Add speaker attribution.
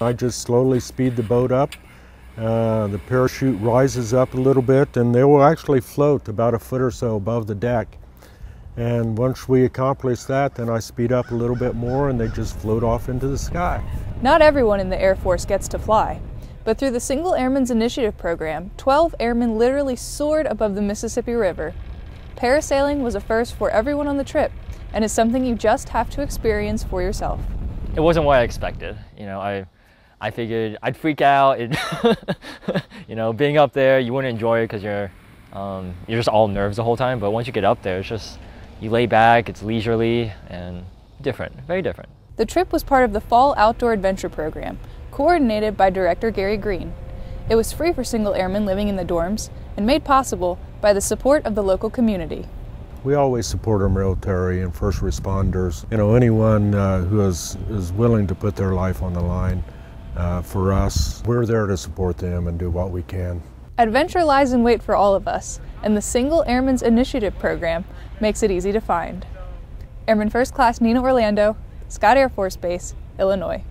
Speaker 1: I just slowly speed the boat up. Uh, the parachute rises up a little bit and they will actually float about a foot or so above the deck. And once we accomplish that, then I speed up a little bit more and they just float off into the sky.
Speaker 2: Not everyone in the Air Force gets to fly, but through the Single Airmen's Initiative program, 12 airmen literally soared above the Mississippi River. Parasailing was a first for everyone on the trip and is something you just have to experience for yourself.
Speaker 3: It wasn't what I expected. You know, I I figured I'd freak out. It, you know, being up there, you wouldn't enjoy it because you're um, you're just all nerves the whole time. But once you get up there, it's just you lay back, it's leisurely and different, very different.
Speaker 2: The trip was part of the Fall Outdoor Adventure Program, coordinated by Director Gary Green. It was free for single airmen living in the dorms and made possible by the support of the local community.
Speaker 1: We always support our military and first responders. You know, anyone uh, who is, is willing to put their life on the line uh, for us, we're there to support them and do what we can.
Speaker 2: Adventure lies in wait for all of us, and the Single Airmen's Initiative program makes it easy to find. Airman First Class Nina Orlando, Scott Air Force Base, Illinois.